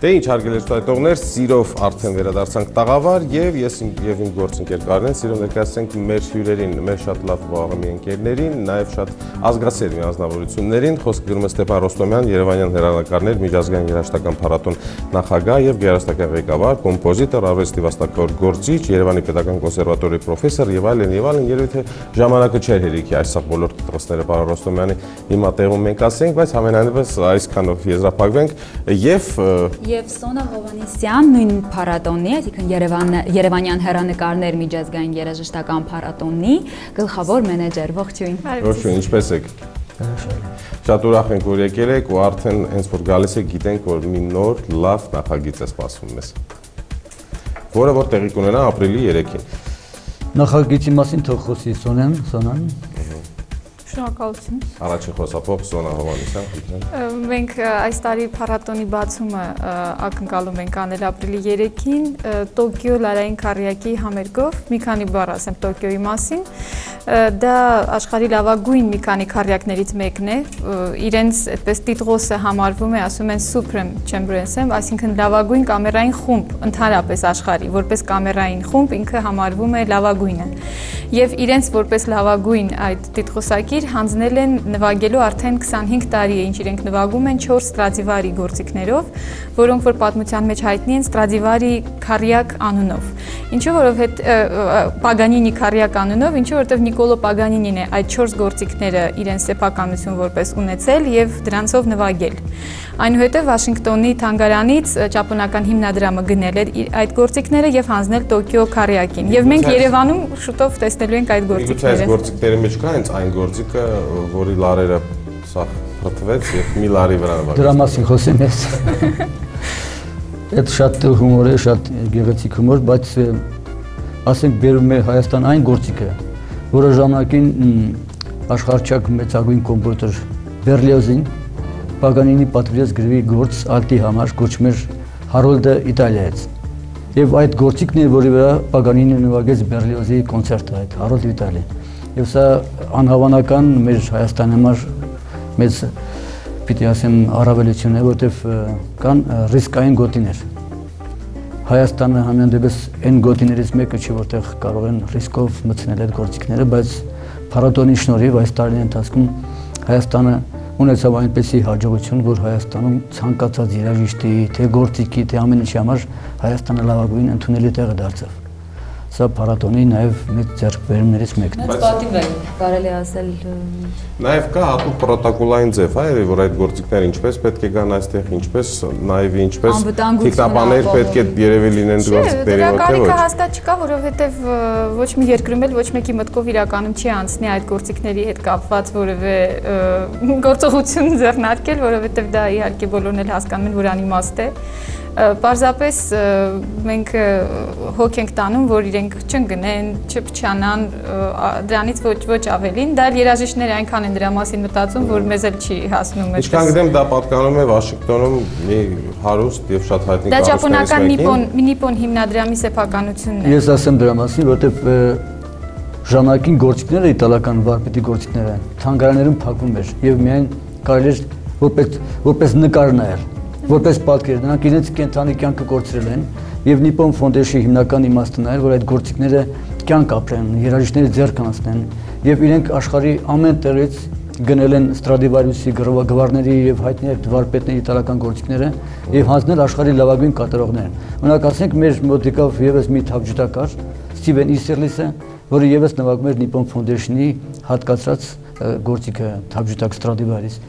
Դե ինչ հարգելի ստուդենտներ, սիրով արդեն վերադարձանք տաղավար եւ ես եւ իմ գործընկեր Կարեն սիրով ներկայացնենք մեր հյուրերին, մեր շատ լավ ողամի ընկերներին, նաեւ շատ ազգասեր մի անձնավորություններին։ Խոսքը գնում է Ստեփան Ռոստոմյան, Երևանյան հերանեկարներ, միջազգային երաժշտական փառատոն նախագահ եւ գերաստական ղեկավար, կոմպոզիտոր, արվեստի վաստակավոր գործիչ, Երևանի Պետական կոնսերվատորիայի պրոֆեսոր եւ այլն եւ այլն։ Երևի թե ժամանակը չէր հերիքի այս սա բոլոր տղասները պարոն Ռոստոմյանի հիմա տեղում մենք ասենք, բայց համենայնիվս այսքանով եզրափակվենք եւ եւ Սոնա Հովանեսյան նույն փառատոնի, այսինքն Երևան Երևանյան հերանեկարներ միջազգային երաժշտական փառատոնի գլխավոր մենեջեր։ Ողջույն։ Ողջույն, ինչպե՞ս եք։ Շատ ուրախ ենք, որ եկել եք ու արդեն հենց որ գալիս եք, գիտենք, որ մի նոր լավ նախագիծ է սպասվում մեզ։ Որը որ տեղի կունենա ապրիլի 3-ին։ Նախագիծի մասին թող խոսի Սոնան, Սոնան։ Շնորհակալություն։ Առաջին խոսափող Սոնա Հովանեսյան։ Մենք այս տարի փառատոնի բացումը ակնկալում ենք անել ապրիլի 3-ին Տոկիո Լարային Քարյակի համերգով։ Մի քանի բառ ասեմ Տոկիոյի մասին։ Դա աշխարհի լավագույն մի քանի քարյակներից մեկն է։ Իրենց այդպես տիտղոսը համարվում է, ասում են Supreme Chamberlain-ը, այսինքն լավագույն կամերային խումբ ընդհանրապես աշխարհի, որպես կամերային խումբ ինքը համարվում է լավագույնը։ Եվ իրենց որպես լավագույն այդ տիտղոսակիր հանձնել են նվագելու արդեն 25 տարի է, ինչ իրենք նվագում են 4 Stradivari գործիքներով, որոնք որ պատմության մեջ հայտնի են Stradivari Քարյակ անունով։ Ինչու որովհետև Paganini Քարյակ անունով, ինչու որովհետև Նիկոլո Պագանինին է այդ 4 գործիքները իրեն սեփականություն որպես ունեցել եւ դրանցով նվագել։ Այնուհետև Վաշինգտոնի թանգարանից ճապոնական հիմնադրամը գնել էր այդ գործիքները եւ հանձնել Տոկիո Քարիակին։ Եվ մենք Երևանում շուտով տեսնելու ենք այդ գործիքները։ Այս գործիքների մեջ կա հենց այն գործիքը, որի լարերը սա հրթվեց եւ մի լարի վրա նվագեց։ Դրա մասին խոսեմ ես։ Այդ շատ հումոր է, շատ գեղեցիկ հումոր, բայց ասենք բերում է Հայաստան այն գործիքը, որը ժամանակին աշխարհչակ մեծագույն կոմպոզիտոր Բերլիոզին Պագանինի պատվիրեց գրվի գործ ալտի համար կոչում էր Հարոլդը Իտալիայից։ Եվ այդ գործիքն էր, որի վրա Պագանինը նվագեց Բերլիոզի կոնցերտը, այդ Հարոլդ Իտալիա։ Եվ սա անհավանական մեր Հայաստանի համար մեծ պիտի ասեմ առավելություն է, որտեվ կան ռիսկային գոտիներ Հայաստանը համեն դեպս այն գոտիներից մեկը չի, որտեղ կարող են ռիսկով մտցնել այդ գործիքները, բայց փառատոնի շնորհիվ այս տարի ընթացքում Հայաստանը ունեցավ այնպեսի հաջողություն, որ Հայաստանում ցանկացած երաժիշտի, թե գործիքի, թե ամեն ինչի համար Հայաստանը լավագույն ընդունելի տեղը դարձավ սա փառատոնի նաև մեծ ձեռքբերումներից մեկն է։ Բայց պատիվ է, կարելի ասել։ Նաև կա հատուկ պրոտոկոլային ձև, հա, երևի որ այդ գործիքները ինչպես պետք է գան այստեղ, ինչպես նայվի, ինչպես տիկնապաներ պետք է երևի լինեն գործիքների մոտ, թե ոչ։ Դրա հաստատ չկա, որովհետև ոչ մի երկրում էլ ոչ մեկի մտքով իրականում չի անցնի այդ գործիքների հետ կապված որևէ գործողություն ձեռնարկել, որովհետև դա իհարկե բոլորն էլ հասկանում են, որ անիմաստ է Պարզապես մենք հոգ ենք տանում, որ իրենք չընկնեն, չփչանան, դրանից ոչ ոչ ավելին, դա երաժիշտները այնքան են դրա մասին մտածում, որ մեզ էլ չի հասնում այդպես։ Ինչքան գիտեմ, դա պատկանում է Վաշինգտոնում մի հարուստ եւ շատ հայտնի Դա ճապոնական Նիպոն Նիպոն հիմնադրամի սեփականությունն է։ Ես ասեմ դրա մասին, որովհետեւ ժամանակին գործիքները իտալական վարպետի գործիքները թանգարաններում փակվում էր եւ միայն կարելի էր որպես որպես նկար նայել որպես պատկեր նրանք իրենց կենթանի կյանքը կորցրել են եւ Nippon Foundation-ի հիմնական իմաստն է որ այդ գործիքները կյանք ապրեն, երաժիշտները ձեռք անցնեն եւ իրենք աշխարհի ամեն տեղից գնել են Stradivarius-ի գվարների եւ հայտնի վարպետների իտալական գործիքները եւ հանձնել աշխարհի լավագույն կատարողներին։ Օրինակ ասենք մեր մոտիկով եւս մի թավջութակար Ստիվեն Իսերլիսը, որը եւս նվագում էր Nippon Foundation-ի հատկացած գործիքը թավջութակ Stradivarius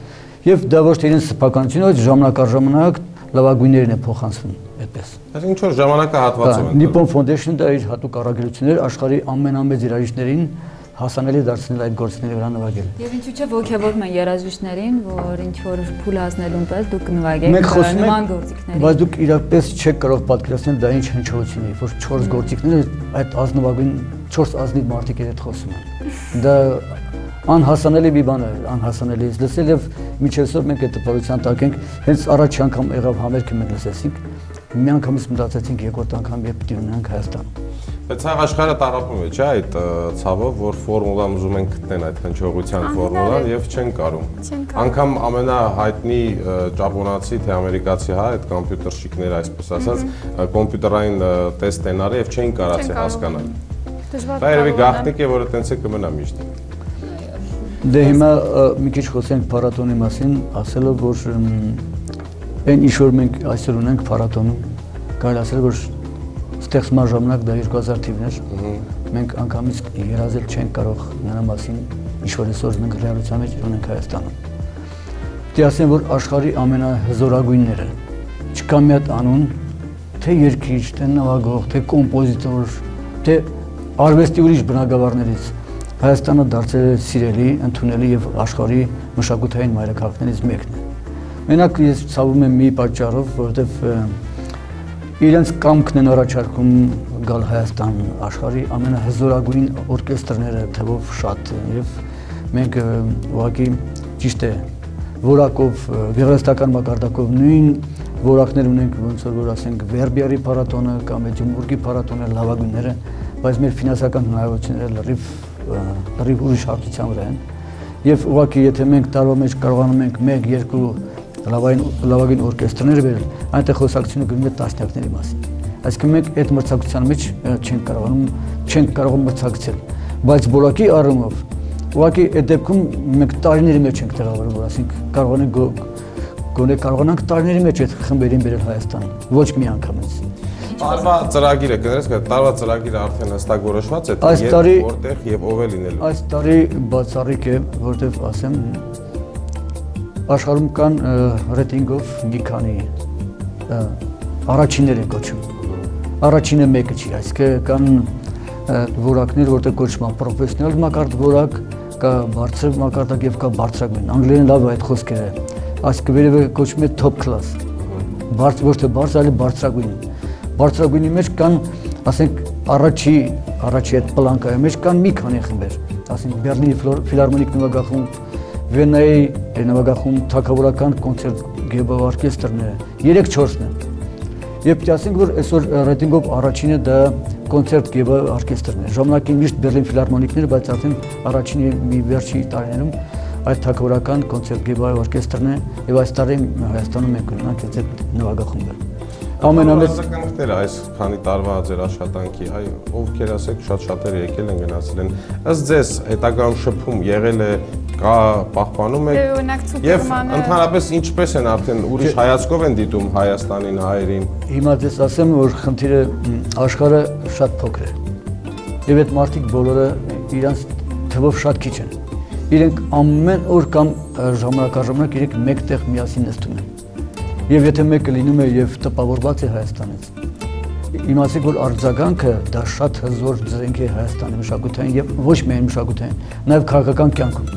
եւ դա ոչ թե իրենց սեփականությունը, այլ ժամանակ առ ժամանակ լավագույններն է փոխանցվում այդպես։ Այս ինչ որ ժամանակահատվածում են։ Nippon Foundation դա իր հատուկ առաքելություններ աշխարհի ամենամեծ երաժիշտներին հասանելի դարձնել այդ գործների վրա նվագել։ Եվ ինչու՞ չէ ողջավորում են երաժիշտներին, որ ինչ որ փուլ ազնելուն պես դուք նվագեք նման գործիքների։ Բայց դուք իրապես չեք կարող պատկերացնել դա ինչ հնչողություն է, որ 4 գործիքները այդ ազնվագույն 4 ազնիվ մարդիկ հետ խոսում են։ Դա անհասանելի մի բան է, անհասանելի է լսել եւ միջեսով մենք այդ տպավորության տակ ենք, հենց առաջ անգամ եղավ համերգը մենք լսեցինք, մի անգամից մտածեցինք երկրորդ անգամ երբ պիտի ունենանք Հայաստանում։ Բայց ցավ աշխարհը տարապում է, չէ՞, այդ ցավով, որ ֆորմուլան ուզում են գտնեն այդ հնչողության ֆորմուլան եւ չեն կարում։ Անկամ ամենահայտնի ճապոնացի թե ամերիկացի հա այդ կոմպյուտերշիկները, այսպես ասած, ը, տեստ են արել եւ չեն կարացել հասկանալ։ Դժվար Դա երևի կարող է։ գաղտնիք է, որը տենց է կմնա միշտ։ Դե հիմա մի քիչ խոսենք փառատոնի մասին, ասելով որ այն ինչ որ մենք այսօր ունենք փառատոնում, կարելի ասել որ ստեղծման ժամանակ դա 2000 թիվն էր։ Մենք անգամից երազել չենք կարող նրա մասին, ինչ որ այսօր մենք ռեալության մեջ ունենք Հայաստանում։ Դե ասեմ որ աշխարհի ամենահզորագույնները չկա մի հատ անուն, թե երկիչ, թե նվագող, թե կոմպոզիտոր, թե արվեստի ուրիշ բնակավարներից Հայաստանը դարձել է սիրելի, ընդունելի եւ աշխարհի մշակութային մայրաքաղաքներից մեկն է։ Մենակ ես ցավում եմ մի պատճառով, որովհետեւ իրենց կամքն են առաջարկում գալ Հայաստան աշխարհի ամենահզորագույն օրկեստրները թվով շատ եւ մենք ուղղակի ճիշտ է որակով ը, գեղարվեստական մակարդակով նույն որակներ ունենք ոնց որ ասենք Վերբիարի փառատոնը կամ Էջումբուրգի փառատոնը լավագույնները, բայց մեր ֆինանսական հնարավորությունները լրիվ լրիվ ուրիշ հարթության վրա են։ Եվ ուղղակի եթե մենք տարվա մեջ կարողանում ենք 1-2 լավային լավագույն օրկեստրներ վերել, այնտեղ խոսակցությունը գնում է տասնյակների մասին։ Այսինքն մենք այդ մրցակցության մեջ չենք կարողանում չենք կարող մրցակցել, բայց բոլակի առումով ուղղակի այդ դեպքում մենք տարիների մեջ ենք տեղավորվում, որ ասենք կարողանանք գո- գոնե կարողանանք տարիների մեջ այդ խմբերին բերել Հայաստան, ոչ մի անգամից։ Տարվա ծրագիրը կներես, կա տարվա ծրագիրը արդեն հստակ որոշված է, թե որտեղ եւ ով է լինելու։ Այս տարի բացառիկ է, որտեվ ասեմ աշխարհում կան ռեյտինգով մի քանի առաջիններ են կոչում։ Առաջինը մեկը չի, այսինքն կան որակներ, որտեղ կոչվում է պրոֆեսիոնալ մակարդ որակ, կա բարձր մակարդակ եւ կա բարձրագույն։ Անգլերեն լավ է այդ խոսքերը։ Այսինքն վերևը կոչվում է top class։ Բարձր ոչ թե բարձր, այլ բարձրագույն։ Բարձրագույնի մեջ կան, ասենք, առաջի առաջի այդ պլանկայի մեջ կան մի քանի խմբեր, ասենք ֆիլհարմոնիկ նվագախումբ, Վիեննայի այդ նվագախումբ, թակավորական կոնցերտ գեբավ օրկեստրները, 3-4-ն են։ Եվ ասենք, որ այսօր ռեյտինգով առաջինը դա կոնցերտ գեբավ օրկեստրն է։ Ժամանակին միշտ Բերլին ֆիլհարմոնիկները, բայց արդեն առաջինի մի վերջի տարիներում այդ թակավորական կոնցերտ գեբավ օրկեստրն է եւ այս տարի Հայաստանում մենք ունենանք այդ նվագախումբը։ Ամենամեծ Ամենամեծ այս քանի տարվա ձեր աշխատանքի, այ ովքեր ասեք շատ շատերը եկել են գնացել են։ Ըստ ձեզ հետագայում շփում եղել է կա պահպանում եք օրինակ եւ ընդհանրապես ինչպես են արդեն ուրիշ հայացքով են դիտում Հայաստանին, հայերին։ Հիմա դες ասեմ, որ խնդիրը աշխարհը շատ փոքր է։ Եվ այդ մարդիկ բոլորը իրանց թվով շատ քիչ են։ Իրենք ամեն օր կամ ժամանակաժամանակ իրենք մեկտեղ միասին նստում են։ Եվ եթե մեկը լինում է եւ տպավորված է Հայաստանից, իմացեք որ արձագանքը դա շատ հզոր ձենք է Հայաստանի մշակութային եւ ոչ միայն մշակութային, նաեւ քաղաքական կյանքում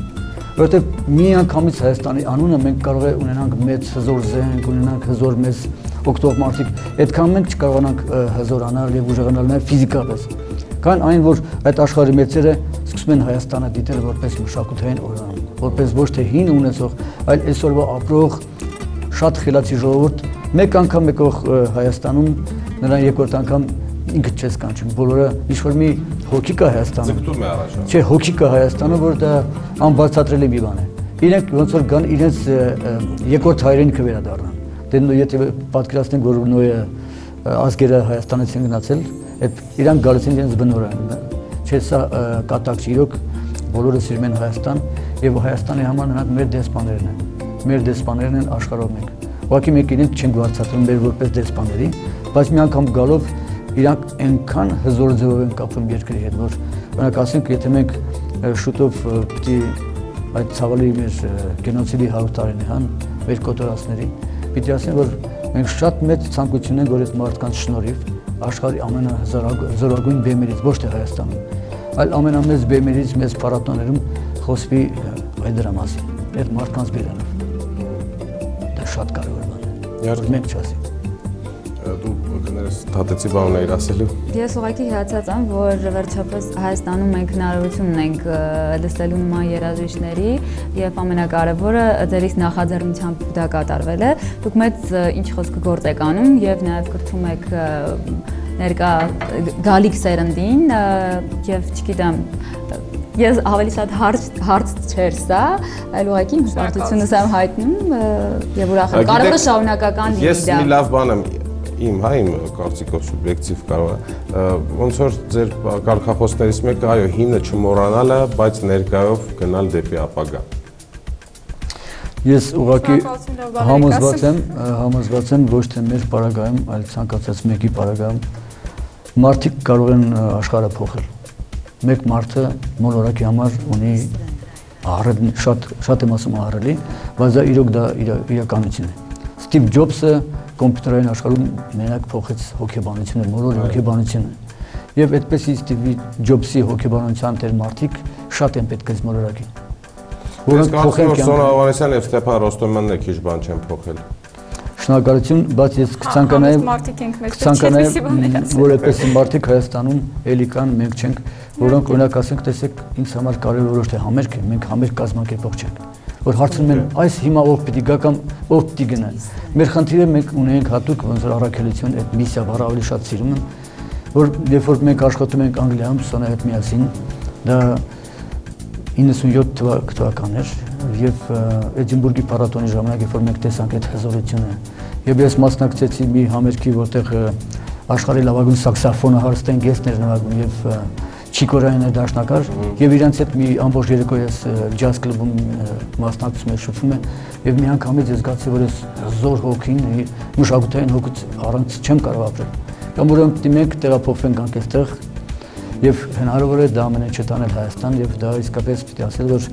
որովհետև մի անգամից Հայաստանի անունը մենք կարող է ունենանք մեծ հզոր զենք, ունենանք հզոր մեծ օգտող մարդիկ, այդքան մենք չկարողանանք հզորանալ եւ ուժեղանալ նաեւ ֆիզիկապես։ Կան այն, որ այդ աշխարհի մեծերը սկսում են Հայաստանը դիտել որպես մշակութային օրան, որպես ոչ թե հին ունեցող, այլ այսօրվա ապրող շատ խելացի ժողովուրդ, մեկ անգամ եկող Հայաստանում նրան երկրորդ անգամ ինքը չես կանչում, բոլորը ինչ որ մի հոգի կա Հայաստանում։ Ձգտում է առաջ։ Չէ, հոգի կա Հայաստանը, որ դա անբացատրելի մի բան է։ Իրենք ոնց որ կան իրենց երկրորդ հայրենիքը վերադառնան։ Դե եթե պատկերացնենք, որ նոյը ազգերը Հայաստանից են գնացել, այդ իրանք գալիս են իրենց բնորը։ Չէ, սա կատակ չի, իրոք բոլորը սիրում են Հայաստան եւ Հայաստանի համար նրանք մեր դեսպաներն են։ Մեր դեսպաներն են աշխարհով մենք։ Ուղղակի մենք իրենք չենք վարձատրում մեր որպես դեսպաների, բայց մի անգամ գալով իրանք այնքան հզոր ձևով են կապվում երկրի հետ, որ օրինակ ասենք, եթե մենք շուտով պիտի այդ ցավալի մեր գենոցիդի 100 տարին է, հան, մեր կոտորածների, պիտի ասեմ, որ մենք շատ մեծ ցանկություն ենք, որ այդ մարդկանց շնորհիվ աշխարհի ամենահզորագույն բեմերից, ոչ թե Հայաստանում, այլ ամենամեծ բեմերից մեծ փառատոներում խոսվի այդ դրա մասին, այդ մարդկանց բերանով։ Դա շատ կարևոր բան է։ Իհարկե։ մենք չասենք։ Դու կներես դատեցի բանն էիր ասելու։ Ես ուղղակի հիացած եմ, որ վերջապես Հայաստանում մենք հնարավորություն ունենք լսելու նման երաժիշտների եւ ամենակարևորը ձերից նախաձեռնությամբ դա կատարվել է։ Դուք մեծ ինչ խոսքը գործ եք անում եւ նաեւ կրթում եք ներկա գալիք սերնդին եւ չգիտեմ ես ավելի շատ հարց հարց չէր սա, այլ ուղղակի հպարտությունս եմ հայտնում եւ ուրախ եմ։ Կարող է շարունակական լինի դա։ Ես մի լավ բան եմ իմ հա իմ կարծիքով սուբյեկտիվ կարող է ոնց որ ձեր կարգախոսներից մեկը այո հինը չմոռանալը բայց ներկայով գնալ դեպի ապագա Ես ուղղակի համոզված եմ համոզված եմ ոչ թե մեր պարագայում այլ ցանկացած մեկի պարագայում մարդիկ կարող են աշխարհը փոխել մեկ մարդը մոլորակի համար ունի ահռետ շատ շատ եմ ասում ահռելի բայց դա իրոք դա իրականություն է Ստիվ Ջոբսը կոմպյուտերային աշխարհում մենակ փոխեց հոգեբանությունը, բոլոր հոգեբանությունը։ Եվ այդպես Ստիվի Ջոբսի հոգեբանության տեր մարդիկ շատ են պետք այս մոլորակին։ Որոնք փոխեն կյանքը։ Սոնա Ավանեսյանն եւ Ստեփան Ռոստոմանն էլ քիչ բան չեն փոխել։ Շնորհակալություն, բայց ես կցանկանայի կցանկանայի որ այդպես մարդիկ Հայաստանում էլի կան, մենք չենք, որոնք օրինակ ասենք, տեսեք, ինձ համար կարևոր ոչ թե համերգ է, մենք համերգ կազմակերպող չենք որ հարցնում են այս հիմա ով պիտի գա կամ ով պիտի գնա։ Մեր խնդիրը մենք ունենք հատուկ ոնց որ առաքելություն այդ միսիա բառը ավելի շատ սիրում եմ, որ երբ որ մենք աշխատում ենք Անգլիայում Սոնա հետ միասին, դա 97 թվականն էր եւ Էդինբուրգի փառատոնի ժամանակ երբ որ մենք տեսանք այդ հզորությունը եւ ես մասնակցեցի մի համերգի որտեղ աշխարհի լավագույն սաքսոֆոնը Հարստեն Գեսներ նվագում եւ Չիկորյանը դաշնակար եւ իրանց հետ մի ամբողջ երեկո ես ջազ կլուբում մասնակցում եմ շփվում եմ եւ մի անգամից ես զգացի որ ես զոր հոգին մշակութային հոգուց առանց չեմ կարող ապրել կամ որ դիմենք տեղափոխվենք անք այստեղ եւ հնարավոր է դա ամենը չտանել Հայաստան եւ դա իսկապես պիտի ասել որ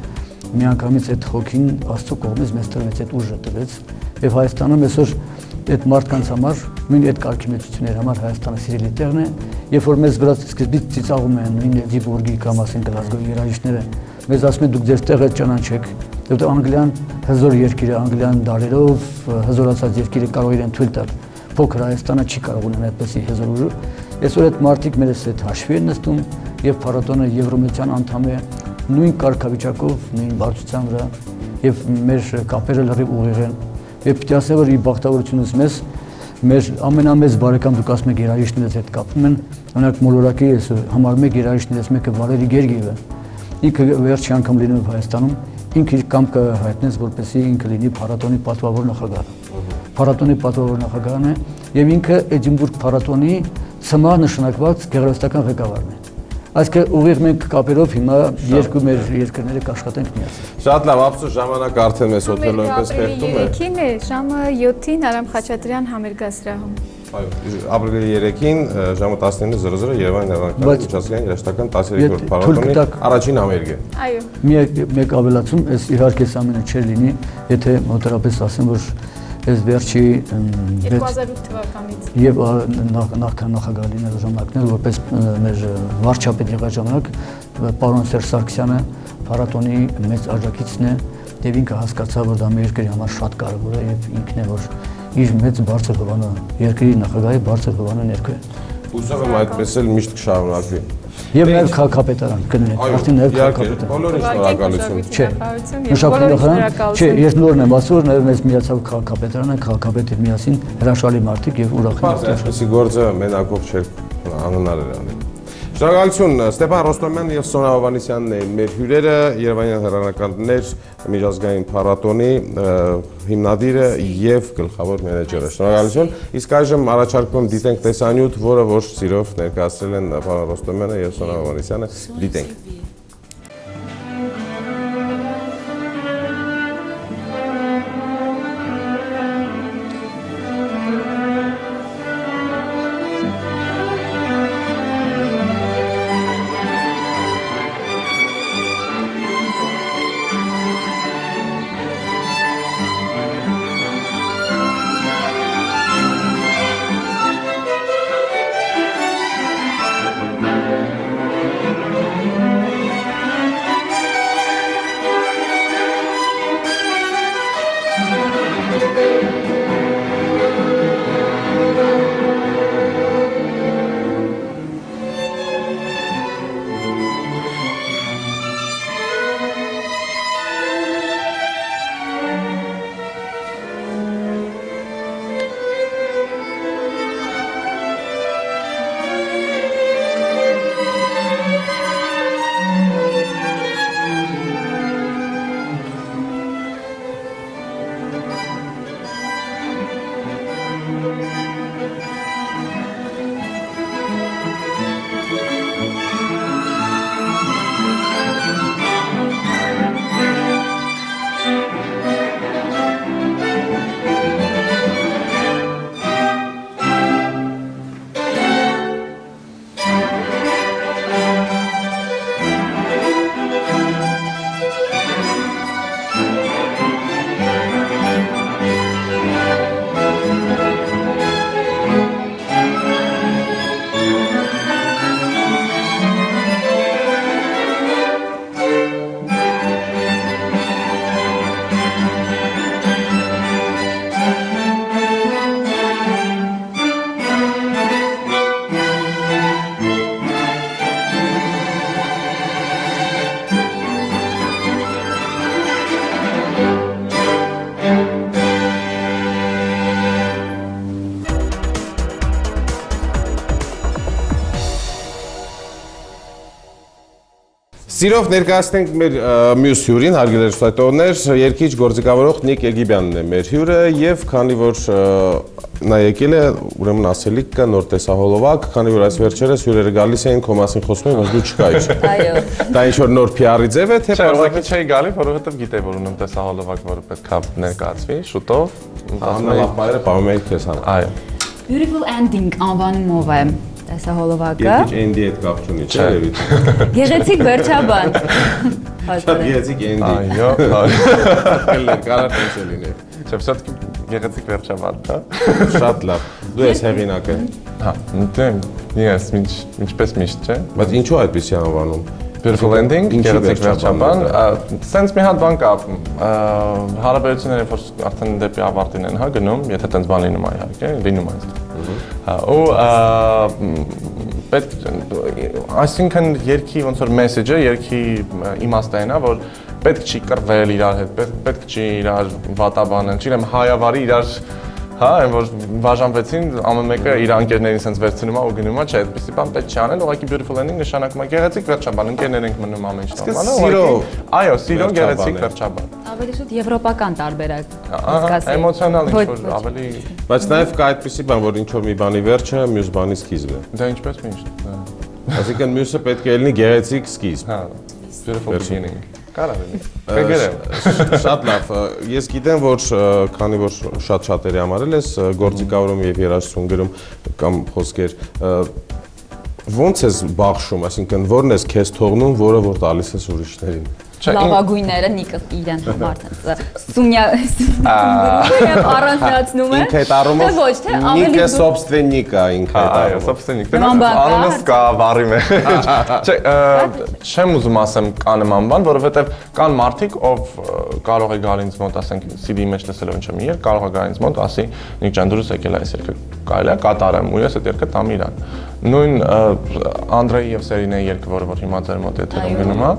մի անգամից այդ հոգին Աստծո կողմից մեզ տրվեց այդ ուժը տվեց եւ Հայաստանում այսօր այդ մարդկանց համար, նույն այդ կարգի մեծությունների համար Հայաստանը սիրելի տեղն է, երբ որ մեզ վրա սկզբից ծիծաղում են նույն Էդիբուրգի կամ ասեն Գլազգոյի երաժիշտները, մեզ ասում են դուք ձեր տեղը ճանաչեք, որտեղ Անգլիան հզոր երկիր է, Անգլիան դարերով հզորացած երկիր է կարող իրեն թույլ տալ։ Փոքր Հայաստանը չի կարող ունենալ այդպեսի հզոր ուժ։ Այսօր այդ մարդիկ մեզ հետ հաշվի են նստում եւ փառատոնը Եվրոմիության անդամ է նույն կարգավիճակով, նույն բարձրության վրա եւ մեր կապերը լրիվ ուղիղ են Եվ պիտի ասեմ, որ ի բախտավորությունս մեզ մեր ամենամեծ բարեկամ դուք ասում եք երաժիշտներից հետ կապվում են, օրինակ մոլորակի ես համարում եք երաժիշտներից մեկը Վալերի Գերգիևը։ Ինքը վերջի անգամ լինում Հայաստանում, ինքը իր կամքը հայտնեց, որպեսզի ինքը լինի փառատոնի պատվավոր նախագահ։ Փառատոնի պատվավոր նախագահն է եւ ինքը Էդինբուրգ փառատոնի ցմահ նշանակված գեղարվեստական ղեկավարն է։ Այսինքն ուղիղ մենք կապերով հիմա երկու մեր երկրները կաշխատենք միասին։ Շատ լավ, ափսոս ժամանակ արդեն մեզ օթելով այնպես խեղդում է։ 3-ին է, ժամը 7-ին Արամ Խաչատրյան համերգասրահում։ Այո, ապրիլի 3-ին ժամը 19:00 Երևանի Նավական միջազգային երաշտական 12-րդ փառատոնի առաջին համերգը։ Այո։ Մի մեկ ավելացում, այս իհարկե սա ամենը չէր լինի, եթե մոտարապես ասեմ, որ այս վերջի 2008 թվականից եւ նախքան նախագահ լինելու ժամանակներ որպես մեր վարչապետ եղած ժամանակ պարոն Սերժ Սարգսյանը փառատոնի մեծ աջակիցն է եւ ինքը հասկացավ որ դա մեր երկրի համար շատ կարեւոր է եւ ինքն է որ իր մեծ բարձր հովանը երկրի նախագահի բարձր հովանը ներկայ է Հուսով եմ այդպես էլ միշտ կշարունակվի Եվ նաև քաղաքապետարան կներեք, արդեն նաև քաղաքապետարան։ Բոլորին շնորհակալություն։ Չէ։ Մշակութային Չէ, ես նորն եմ ասում, որ նաև մեզ միացավ քաղաքապետարանը, քաղաքապետը միասին հրաշալի մարդիկ եւ ուրախ են։ Այսպեսի գործը մենակով չէր անհնար էր անել։ Շնորհակալություն Ստեփան Ռոստոմյան եւ Սոնա Հովանեսյանն էին մեր հյուրերը Երևանյան հեռանկարներ միջազգային փառատոնի հիմնադիրը եւ գլխավոր մենեջերը։ Շնորհակալություն։ Իսկ այժմ առաջարկում դիտենք տեսանյութ, որը ոչ սիրով ներկայացրել են պարոն Ռոստոմյանը եւ Սոնա Հովանեսյանը։ Դիտենք։ Música Սիրով ներկայացնենք մեր մյուս հյուրին, հարգելի լսողներ, երկիչ գործիքավորող Նիկ Եգիբյանն է մեր հյուրը եւ քանի որ նա եկել է, ուրեմն ասելիք կա նոր տեսահոլովակ, քանի որ այս վերջերս հյուրերը գալիս էին քո մասին խոսում բայց դու չկայիր։ Այո։ Դա ինչ որ նոր PR-ի ձև է, թե ուղղակի չէի գալի, որովհետև գիտեի, որ ունեմ տեսահոլովակ, որը պետք է ներկայացվի շուտով։ պահում ենք քեզ համար։ Այո։ Beautiful ending անվանումով է տեսահոլովակը։ Երկիչ Էնդի հետ կապ չունի, չէ՞ երևի։ Գեղեցիկ վերջաբան։ Շատ գեղեցիկ Էնդի։ Այո, այո։ Կարա տեսել լինի։ Չէ, շատ գեղեցիկ վերջաբան, հա։ Շատ լավ։ Դու ես հեղինակը։ Հա, դեմ, ես ինչ ինչպես միշտ, չէ՞։ Բայց ինչու այդպես է անվանում։ Beautiful ending, գեղեցիկ վերջաբան, սենց մի հատ բան կա, հարաբերությունները, որ արդեն դեպի ավարտին են հա գնում, եթե տենց բան լինում է իհարկե, լինում է։ Հա, ու պետք այսինքն երկի ոնց որ մեսեջը, երկի իմաստը այնա, որ պետք չի կռվել իրար հետ, պետք չի իրար վատաբանել, չգիտեմ, հայավարի իրար Հա, այն որ բաժանվեցին, ամեն մեկը իր անկերներին sense վերցնում է ու գնում է, չէ, այդպեսի բան պետք չի անել, ուղղակի beautiful ending նշանակում է գեղեցիկ վերջաբան, ընկերներ ենք մնում ամեն ինչ է, սիրո ուղղակի- Այո, սիրո գեղեցիկ վերջաբան։ Ավելի շուտ եվրոպական տարբերակ։ Ահա, էմոցիոնալ ինչ որ ավելի Բայց նաև կա այդպեսի բան, որ ինչ որ մի բանի վերջը մյուս բանի սկիզբն է։ դա ինչպես միշտ։ Այսինքն մյուսը պետք է լինի գեղեցիկ սկիզբ։ Հա, beautiful beginning։ Կարա լինի։ Կգերեմ։ Շատ լավ։ Ես գիտեմ, որ քանի որ շատ շատերի համար էլ ես գործիքավորում եւ երաժշտություն գրում կամ խոսքեր ոնց ես բախշում, այսինքն որն ես քեզ թողնում, որը որ տալիս ես ուրիշներին լավագույնները նիկը իրեն համար տենց սումյա եւ առանձնացնում է Ինքը այդ առումով Թե ոչ թե ավելի Նիկը դու- собственника ինքը Հա, այդ այո, առումով։ собственник։ Նման բան կա, Անունս կա, վառի մեջ։ Չէ, ը, չեմ ուզում ասեմ կա նման բան, որովհետև կան մարդիկ, ով ը, կարող է գալ ինձ մոտ, ասենք, CD-ի մեջ լսելով ինչ եմ իրար, կարող է գալ ինձ մոտ, ասի, Նիկ ջան, դուրս եկել այս երգը կարելի է կատարեմ, ու ես այդ երգը տամ իրան։ Նույն ը, Անդրեի եւ Սերինեի երգը, որը որ հիմա ձեր մոտ եթերում Այո։ գնում է,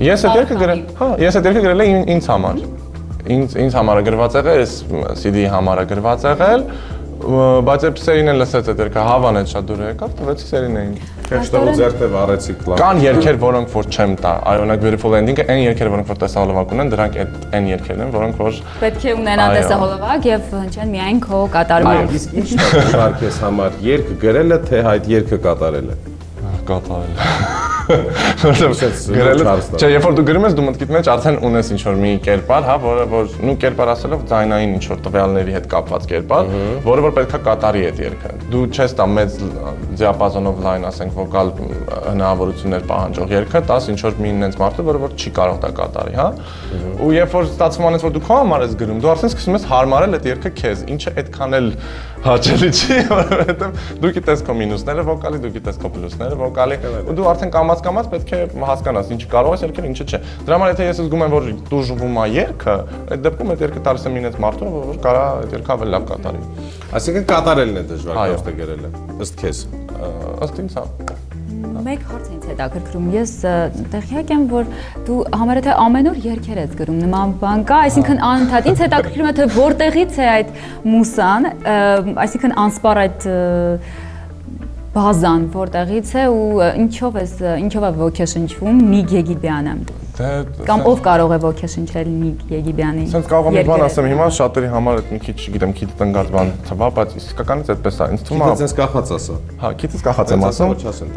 ես այդ երգը գրել, հա, ես այդ երգը գրել եմ ինձ համար ինձ ինձ համար է գրված եղել, ես CD-ի համար է գրված եղել, բայց երբ Սերինեն լսեց այդ երգը, հավան է շատ դուր եկավ, տվեցի Սերինեին։ Քեշտովը ձերտը վառեցիք լավ։ Կան երգեր, որոնք որ չեմ տա, այոնակ Beautiful Ending-ը, այն երգերը, որոնք որ տեսահոլովակ ունեն, դրանք այդ այն երգերն են, որոնք որ պետք է ունենան տեսահոլովակ եւ հնչեն միայն քո Այո, կատարումով Իսկ ի՞նչն է դժվար քեզ համար, երգ գրելը թե այդ երգը կատարելը։ կատարել։ Ուսած Գրելը, չէ, երբ որ դու գրում ես, դու մտքիդ մեջ արդեն ունես ինչ որ մի կերպար, հա, որը որ նու կերպար ասելով ձայնային ինչ որ տվյալների հետ կապված կերպար, որը որ պետքա կատարի այդ երգը։ Դու չես տա մեծ դիապազոնով լայն, ասենք, վոկալ հնարավորություններ պահանջող երգը, տաս ինչ որ մի ինձ մարդը, որը որ չի կարող դա կատարի, հա։ Ու երբ որ ստացվում անես, որ դու քո համար ես գրում, դու արդեն սկսում ես հարմարել այդ երգը քեզ, ինչը այդքան էլ հաճելի չի, որովհետև դու գիտես քո մինուսները վոկալի, դու գիտես քո պլյուսները վոկալի, ու դու արդեն կամած-կամած պետք է հասկանաս ինչը կարող ես երգել, ինչը չէ։ Դրա համար եթե ես զգում եմ, որ դուժվում է երգը, այդ դեպքում այդ երգը տալիս եմ ինձ մարդու, որ կարա այդ երգը ավելի լավ կատարի։ Այսինքն կատարելն է դժվար Այո։ գործը գրելը, ըստ քեզ։ Ըստ ինձ հա։ Մեկ հարց ինձ հետաքրքրում։ Ես տեղյակ եմ, որ դու համարը թե ամեն օր երգեր ես գրում, նման բան կա, այսինքն անընդհատ ինձ հետաքրքրում է թե որտեղից է այդ մուսան, այսինքն անսպար այդ բազան որտեղից է ու ինչով ես ը, ինչով է ոգեշնչվում Միգ Եգիբյանը Դե կամ ով կարող է ոգեշնչել Միգ Եգիբյանին։ Սենց կարող եմ մի բան ասեմ հիմա շատերի համար այդ մի քիչ, գիտեմ, քիչ տնգած բան թվա, բայց իսկականից այդպես է։ Ինձ թվում է ցենց կախած ասա։ Հա, քիչից կախած եմ ասում։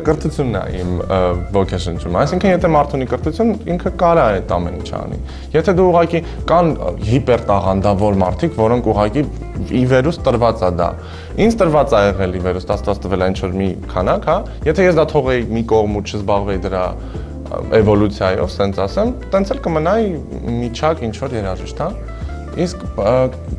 Կրթությունն է իմ vocation-ը։ Այսինքն եթե մարդ ունի կրթություն, ինքը կարա այդ ամեն ինչ անի։ Եթե դու ուղղակի կան հիպեր տաղանդավոր մարդիկ, որոնք ուղղակի ի վերուս տրված է դա։ Ինձ տրված է եղել ի վերուս, աստված տվել այն ինչ-որ մի քանակ, հա։ Եթե ես դա թողեի մի կողմ ու չզբաղվեի դրա էվոլյուցիայով, սենց ասեմ, տենց էլ կմնայի միջակ ինչ որ երաժիշտ, հա։ Իսկ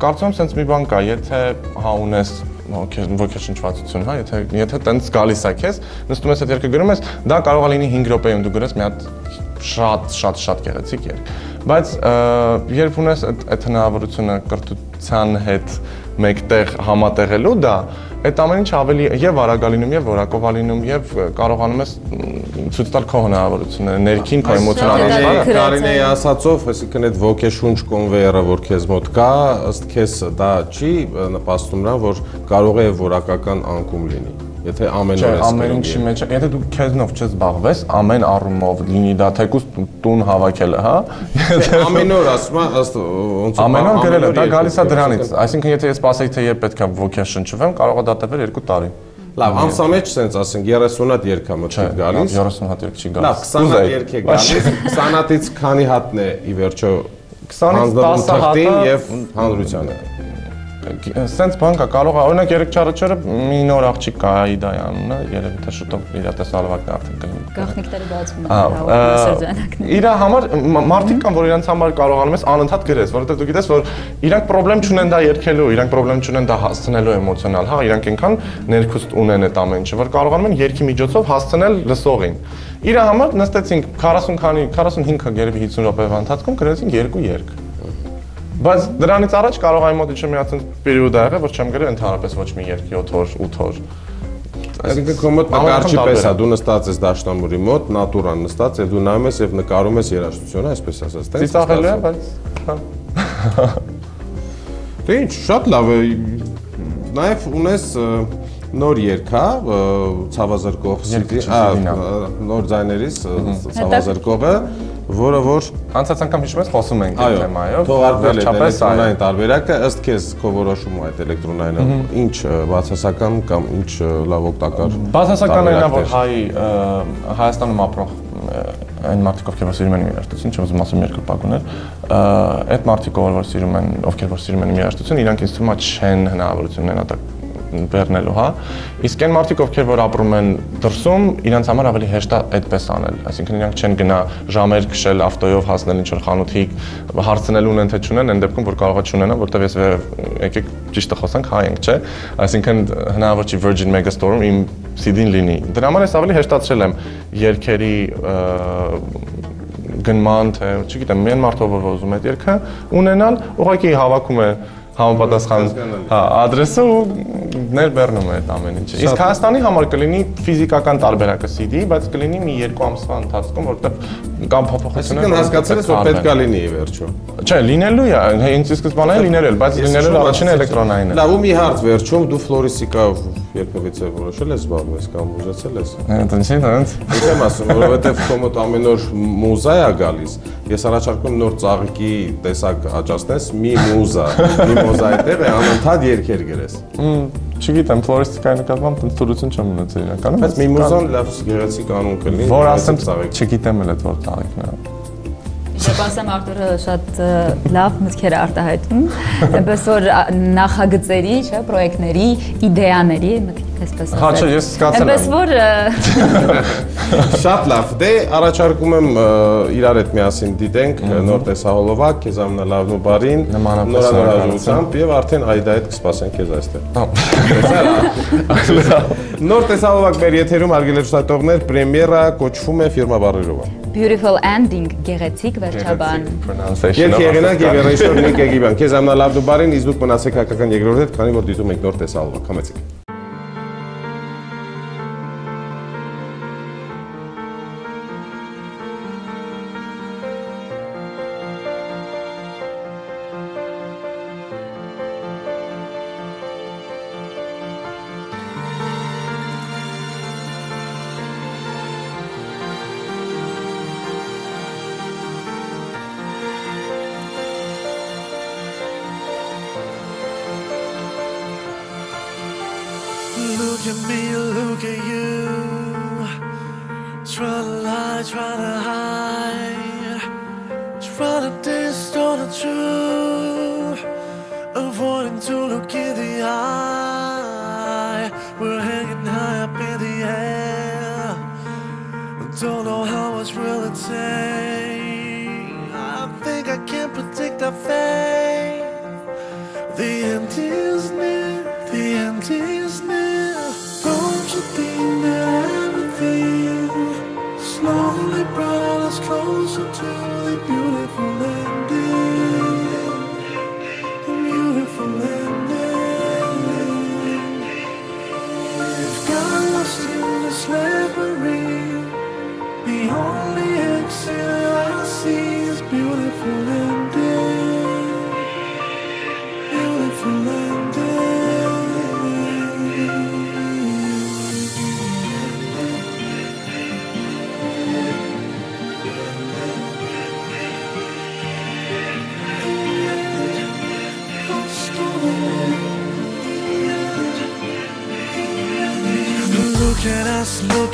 կարծում եմ սենց մի բան կա, եթե հա ունես ոգեշնչվածություն, հա, եթե եթե տենց գալիս է քեզ, նստում ես այդ երգը գրում ես, դա կարող է լինի 5 րոպեում դու գրես մի հատ շատ շատ շատ գեղեցիկ երգ։ Բայց երբ ունես այդ այդ հնարավորությունը կրթության հետ մեկտեղ համատեղելու դա, այդ ամեն ինչ ավելի եւ արագալինում եւ որակովալինում եւ կարողանում ես ցույց տալ քո հնարավորությունները, ներքին քո էմոցիոնալ աշխարհը։ Կարինեի ասացով, այսինքն այդ ոգեշունչ կոնվեյերը, որ քեզ մոտ կա, ըստ քեզ դա չի նպաստում նրան, որ կարող է որակական անկում լինի։ Եթե ամեն օր ես ամեն ինչի երգ։ մեջ, եթե դու քեզնով չզբաղվես, ամեն առումով լինի դա թեկուզ տուն հավաքելը, հա։ Չէ, Ամեն օր ասում եմ, ըստ ոնց Ամեն օր գրելը, դա երգ գալիս է դրանից։ այսինքն- եթե ես սպասեի թե երբ պետքա ոգեշնչվեմ, կարող է դա տևել 2 տարի։ Լավ, ամսամեջ sense ասենք 30 հատ երգ է մտքիդ գալիս։ 30 հատ երկ չի գալիս։ Լավ, 20 հատ երգ է գալիս։ 20 հատից քանի հատն է ի վերջո 20-ից 10 թղթին հատը եւ հանրությանը։ Սենց բան կա, կարող է օրինակ երեք չարաչերը մի նոր աղջիկ կա Աիդա անունը, երևի թե շուտով իր տեսալվակն արդեն կլինի։ Գաղտնիքները բացվում են հավաքնասրճանակները։ Իրա համար մարդիկ կան, որ իրանց համար կարողանում ես անընդհատ գրես, որովհետև դու գիտես, որ իրանք խնդրեմ չունեն դա երկելու, իրանք խնդրեմ չունեն դա հասցնելու էմոցիոնալ, հա, իրանք այնքան ներքուստ ունեն այդ ամեն ինչը, որ կարողանում են երկի միջոցով հասցնել լսողին։ Իրա համար նստեցինք 40 քանի 45-ը երևի 50 րոպեվա ընթացքում գրեցինք երկու երգ։ Բայց դրանից առաջ կարող այն մոտ ինչ-որ մի հատ պերիոդ ա եղել, որ չեմ գրել ընդհանրապես ոչ մի երգ 7 օր, 8 օր։ Այսինքն քո մոտ նկարչի պես է, դու նստած ես դաշնամուրի մոտ, նատուրան նստած եւ դու նայում ես եւ նկարում ես երաժշտությունը, այսպես ասած, տենց։ Ծիծաղելու է, բայց հա։ Դե ինչ, շատ լավ է։ Նաև ունես նոր երգ, հա, ցավազրկող Երգը CD, ա, CD-ն ա։ ը, նոր ձայներից ցավազրկողը, որը որ Անցած անգամ հիշում ես խոսում ենք այդ այո, թեմայով։ թողարկվել է էլեկտրոնային տարբերակը, ըստ քեզ քո որոշումը այդ էլեկտրոնայինը ինչ բացասական կամ ինչ լավ օգտակար։ Բացասական այն է, որ հայ Հայաստանում ապրող այն մարդիկ, ովքեր որ սիրում են երաժշտություն, չեմ ուզում ասում երկու պագուներ, ը, այդ մարդիկ, ով որ սիրում են, ովքեր որ սիրում են երաժշտություն, իրանք ինձ թվում է չեն հնարավորություն ունենա դա բեռնելու, հա։ Իսկ այն մարդիկ, ովքեր որ ապրում են դրսում, իրանց համար ավելի հեշտ է այդպես անել։ Այսինքն իրանք չեն գնա ժամեր քշել ավտոյով հասնել ինչ որ խանութի, հարցնել ունեն թե չունեն, այն դեպքում որ կարողա չունենա, որտեվ ես եկեք ճիշտը խոսանք, հայ ենք, չէ։ Այսինքն հնարավոր չի Virgin Megastore-ում իմ CD-ն լինի։ Դրա համար ես ավելի հեշտացրել եմ երկերի գնման, թե չգիտեմ, միայն մարդով որ ուզում է երգը ունենալ, ուղղակի հավաքում է համապատասխան հա ադրեսը ու ներբեռնում է այդ ամեն ինչը։ Իսկ Հայաստանի համար կլինի ֆիզիկական տարբերակը CD, բայց կլինի մի երկու ամսվա ընթացքում, որտեղ կամ փոփոխություններ Այսինքն հասկացել ես, որ պետքա լինի ի վերջո։ Չէ, լինելու է, հա, ինձ սկզբանե լինել էր, բայց լինելու է առաջինը էլեկտրոնային է։ Լավ, ու մի հարց վերջում դու ֆլորիստիկա երբևիցե որոշել ես զբաղվես կամ ուզեցել ես։ Այդ ինչի՞ դրանց։ Ինչ եմ ասում, որովհետև քո մոտ ամեն օր մուզա է գալիս։ Ես առաջարկում նոր ծաղիկի տեսակ աճացնես, մի մուզա, մի մոզայի տեղ է անընդհատ երկեր գրես։ Չգիտեմ, ֆլորիստիկայի նկատմամբ տենց թուրություն չեմ ունեցել իրականում, Բայց մի մուզան լավ գեղեցիկ անուն կլինի։ որ ասեմ, չգիտեմ էլ այդ որ ծաղիկն է։ Ես ասեմ Արտուրը շատ լավ մտքեր արտահայտում, այնպես որ նախագծերի, չէ, պրոյեկտների, իդեաների, մտքեր այսպես ասած։ Հա, չէ, ես զգացել եմ։ Այնպես որ Շատ լավ։ Դե առաջարկում եմ իրար հետ միասին դիտենք նոր տեսահոլովակ, քեզ ամենալավն ու բարին, Նմանապես նորանորությունությամբ եւ արդեն այդա հետ կսպասենք քեզ այստեղ։ Հա։ Նոր տեսահոլովակ մեր եթերում արգելեր շտատողներ պրեմիերա կոչվում է ֆիրմա Բարերովա։ beautiful ending, գեղեցիկ վերջաբան։ Երբ եղենակ եւ երեշոր Նիկ Եգիբյան։ Քեզ ամենալավն ու բարին, իսկ դուք մնացեք հայկական երկրորդ հետ, քանի որ դիտում եք նոր տեսահոլովակ։ Համեցեք։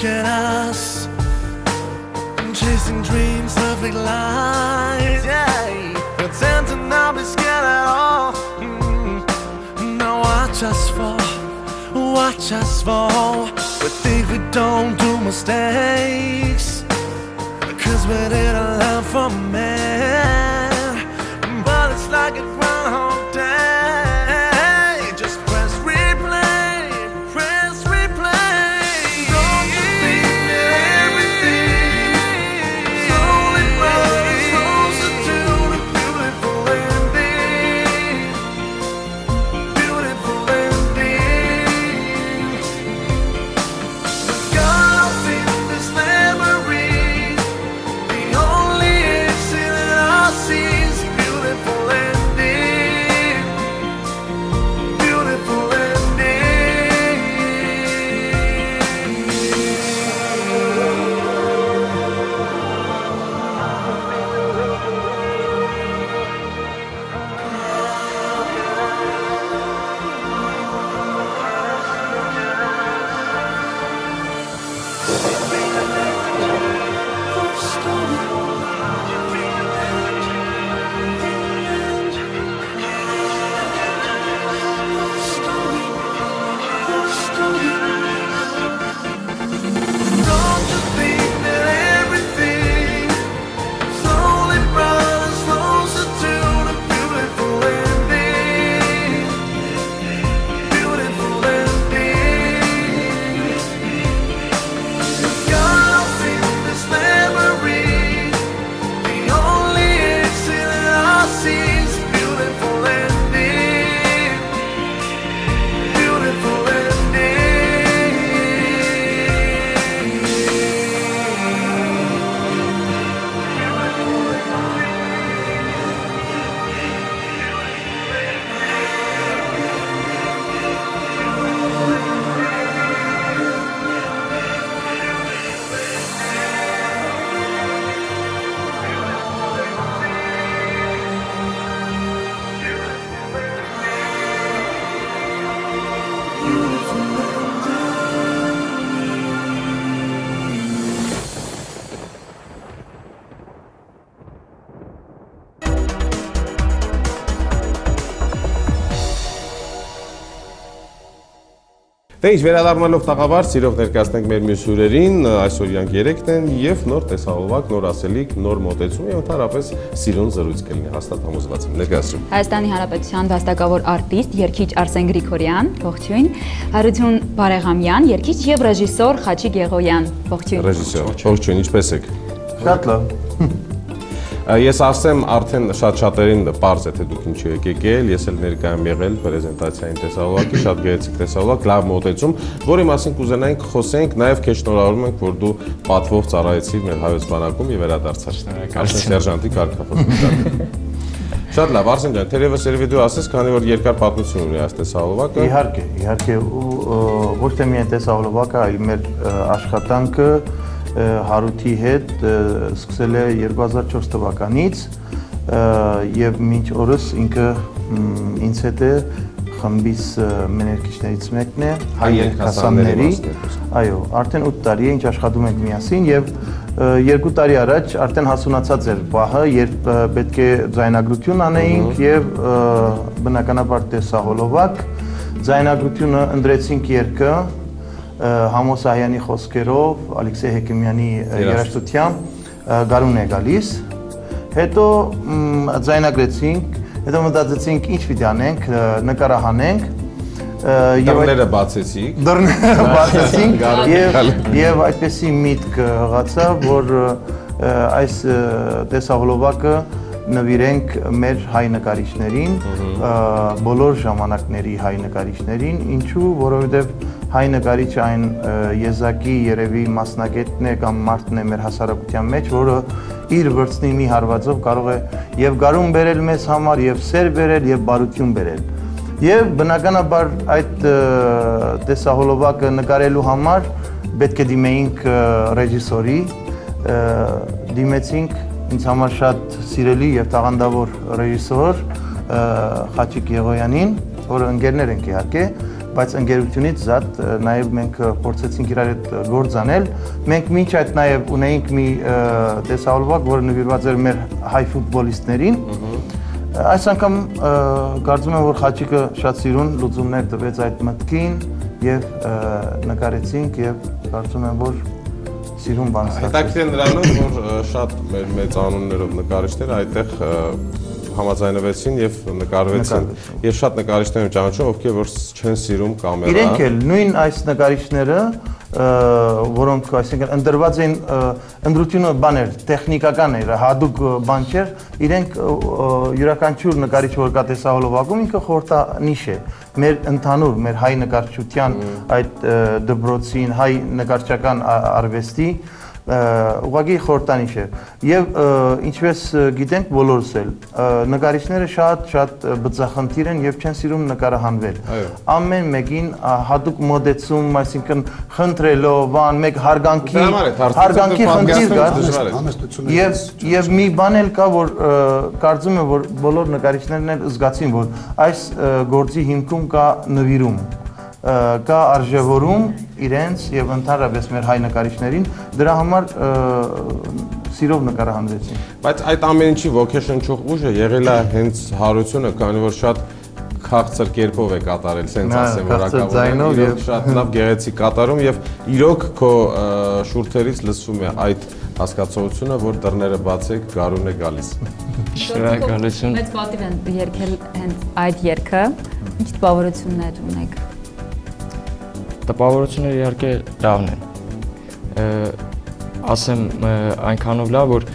at us, chasing dreams, perfect lies. Yeah, pretend to not be scared at all. Mm. Now watch us fall, watch us fall. We think we don't do mistakes, cause we didn't learn from man. Դե ինչ վերադառնալով տաղավար, սիրով ներկայացնենք մեր մյուս հյուրերին, այսօր իրանք 3-ն են եւ նոր տեսահոլովակ, նոր ասելիք, նոր մոտեցում եւ ընդհանրապես սիրուն զրույց կլինի, հաստատ համոզված եմ։ Ներկայացրու։ Հայաստանի Հանրապետության վաստակավոր արտիստ, երգիչ Արսեն Գրիգորյան, ողջույն, Հարություն Բարեգամյան, երգիչ եւ ռեժիսոր Խաչիկ Եղոյան, ողջույն։ Ռեժիսոր։ Ողջույն, ինչպե՞ս եք։ Շատ լավ։ Ես ասեմ արդեն շատ շատերին པարզ է թե դուք ինչու եք եկել, ես էլ ներկայ եմ եղել պրեզենտացիային տեսահոլովակի, շատ գեղեցիկ տեսահոլովակ, լավ մոտեցում, որի մասին կուզենայինք խոսենք, նաև քեզ շնորհավորում ենք, որ դու պատվով ծառայեցիր մեր հայոց բանակում եւ վերադարձար։ Արսեն սերժանտի կարգախոսության։ Շատ լավ, Արսեն ջան, թերևս երևի դու ասես, քանի որ երկար պատմություն ունի այս տեսահոլովակը։ Իհարկե, իհարկե ու ոչ թե միայն տեսահոլովակը, այլ մեր աշխատանքը Հարութի հետ սկսել է 2004 թվականից եւ մինչ օրս ինքը ինձ հետ է խմբիս ը, մեներկիչներից մեկն է հայ երգասանների այո արդեն 8 տարի է ինչ աշխատում ենք միասին եւ երկու տարի առաջ արդեն հասունացած էր պահը երբ պետք է ձայնագրություն անեինք եւ բնականաբար տեսահոլովակ ձայնագրությունը ընտրեցինք երկը Համոս Սահյանի խոսքերով Ալեքսեյ Հեկիմյանի երաժշտությամբ գարուն է գալիս հետո ձայնագրեցինք հետո մտածեցինք ինչ պիտի անենք նկարահանենք Դռները բացեցիք։ դռները բացեցինք եւ եւ այդպեսի միտք հղացա, որ այս տեսահոլովակը նվիրենք մեր հայ նկարիչներին, բոլոր ժամանակների հայ նկարիչներին, ինչու, որովհետեւ հայ նկարիչը այն եզակի երևի մասնագետն է կամ մարդն է մեր հասարակության մեջ, որը իր վրցնի մի հարվածով կարող է եւ գարուն բերել մեզ համար, եւ սեր բերել, եւ բարություն բերել։ Եվ բնականաբար այդ տեսահոլովակը նկարելու համար պետք է դիմեինք ռեժիսորի, դիմեցինք ինձ համար շատ սիրելի եւ տաղանդավոր ռեժիսոր Խաչիկ Եղոյանին, որը ընկերներ ենք իհարկե, բայց ընկերությունից զատ նաև մենք փորձեցինք իրար հետ գործ անել։ Մենք մինչ այդ նաև ունեինք մի տեսահոլովակ, որը նվիրված էր մեր հայ ֆուտբոլիստներին։ Այս անգամ կարծում եմ, որ Խաչիկը շատ սիրուն լուծումներ տվեց այդ մտքին եւ նկարեցինք եւ կարծում եմ, որ սիրուն բան ստացվեց։ Հետաքրքիր է նրանով, որ շատ մեր մեծ անուններով նկարիչներ այդտեղ համաձայնվեցին եւ նկարվեցին։ Եվ շատ նկարիչներ եմ ճանաչում, ովքեր որ չեն սիրում կամերա։ Իրենք էլ նույն այս նկարիչները, որոնք այսինքն ընդրված էին ընդրությունը բան էր, տեխնիկական էր, հadoop բան չէր, իրենք յուրաքանչյուր նկարիչ որ կա տեսահոլովակում ինքը խորտանիշ է մեր ընդհանուր մեր հայ նկարչության այդ ը, դբրոցին, հայ նկարչական արվեստի ուղղակի խորտանիշ է եւ ը, ինչպես գիտենք բոլորս էլ նկարիչները շատ շատ ը, բծախնդիր են եւ չեն սիրում նկարահանվել ամեն մեկին հատուկ մոդեցում այսինքն խնդրելով բան մեկ հարգանքի հարգանքի խնդիր կա Եվ եւ մի բան էլ կա, որ կարծում եմ, որ բոլոր նկարիչներն էլ զգացին, որ այս գործի հիմքում կա նվիրում, կա արժևորում իրենց եւ ընդհանրապես մեր հայ նկարիչներին, դրա համար սիրով նկարահանվեցին։ Բայց այդ ամեն ինչի ոգեշնչող ուժը եղել է հենց հարությունը, քանի որ շատ քաղցր կերպով է կատարել, սենց Հա, ասեմ, որակավորը, իրոք եւ- շատ լավ գեղեցիկ կատարում եւ իրոք քո շուրթերից լսվում է այդ հասկացողությունը, որ դռները բացեք, գարուն է գալիս։ Մեծ Շնորհակալություն։ պատիվ են երկել հենց այդ երգը։ Ինչ տպավորություններ ունեք։ Տպավորությունները իհարկե լավն են։ Ասեմ այնքանով լավ, որ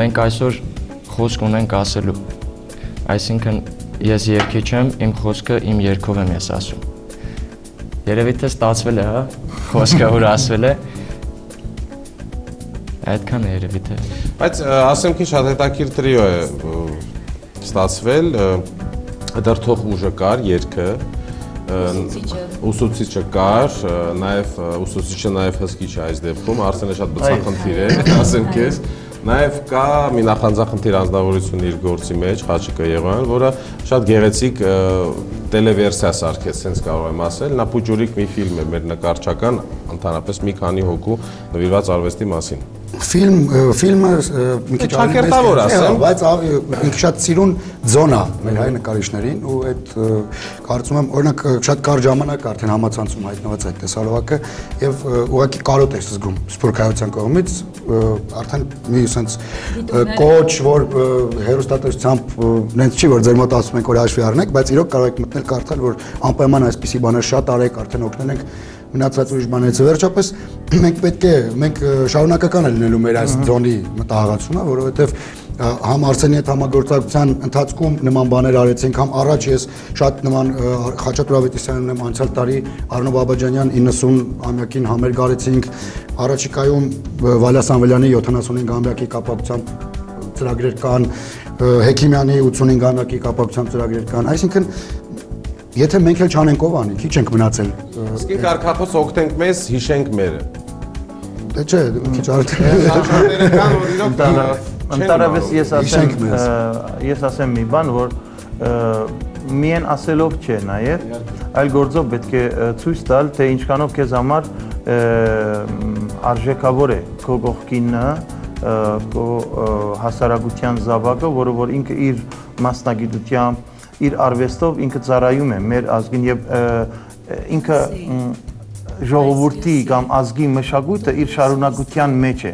մենք այսօր խոսք ունենք ասելու։ Այսինքն ես երկի չեմ, իմ խոսքը իմ երկով եմ ես ասում։ Երևի թե ստացվել է, հա։ Խոսքը որ ասվել է։ Այդքան է երևի թե։ Բայց ասեմ քիչ հետաքրքիր տրիո է ստացվել, դրթող ուժը կար, երգը, ը, ուսուցիչը կար, նաև ուսուցիչը նաև հսկիչ է այս դեպքում, Արսենը շատ բծախնդիր է, ասեմ քեզ։ Նաև կա մի նախանձախնդիր անձնավորություն իր գործի մեջ, Խաչիկը Եղոյան, որը շատ գեղեցիկ տելևերսիա սարքեց, sense կարող եմ ասել, նա փուջուրիկ մի ֆիլմ է մեր նկարչական, ընդհանրապես մի քանի հոգու նվիրված արվեստի մասին։ ֆիլմ ֆիլմը մի քիչ Ճակերտավոր ասեմ։ բայց ինքը շատ սիրուն զոնա մեր հայ նկարիչներին ու այդ կարծում եմ օրինակ շատ կարճ ժամանակ արդեն համացանցում հայտնված այդ տեսարողակը եւ ուղղակի կարոտ է զգում սփորկայության կողմից արդեն մի sense կոչ որ հերոստատեսությամբ նենց չի որ ձեր մոտ ասում ենք որ հաշվի առնեք բայց իրոք կարող եք մտնել կարդալ որ անպայման այսպիսի բաներ շատ արեք արդեն օգնել ենք մնացած ուրիշ բաներից վերջապես մենք պետք է մենք շարունակական է լինելու մեր այս զոնի մտահղացումը, որովհետև համ Արսենի հետ համագործակցության ընթացքում նման բաներ արեցինք, համ առաջ ես շատ նման Խաչատուր Ավետիսյանն եմ անցյալ տարի Արնո Բաբաջանյան 90-ամյակին համեր գարեցինք, առաջիկայում ը, Վալյաս Անվելյանի 75-ամյակի կապակցությամբ ծրագրեր կան, Հեքիմյանի 85-ամյակի կապակցությամբ ծրագրեր կան, այսինքն Եթե մենք էլ չանենք ով անի, քիչ ենք մնացել։ Իսկ կարգախոս օգտենք մեզ, հիշենք մերը։ Դե չէ, քիչ արդեն իմանում։ ես ասեմ, ես ասեմ մի բան, որ միայն ասելով չէ նաև, այլ գործով պետք է ցույց տալ, թե ինչքանով քեզ համար արժեքավոր է քո կողքինը, ը, քո հասարակության զավակը, որը որ ինքը իր մասնագիտությամբ, իր արվեստով ինքը ծառայում է մեր ազգին եւ ինքը ժողովրդի կամ ազգի մշակույթը իր շարունակության մեջ է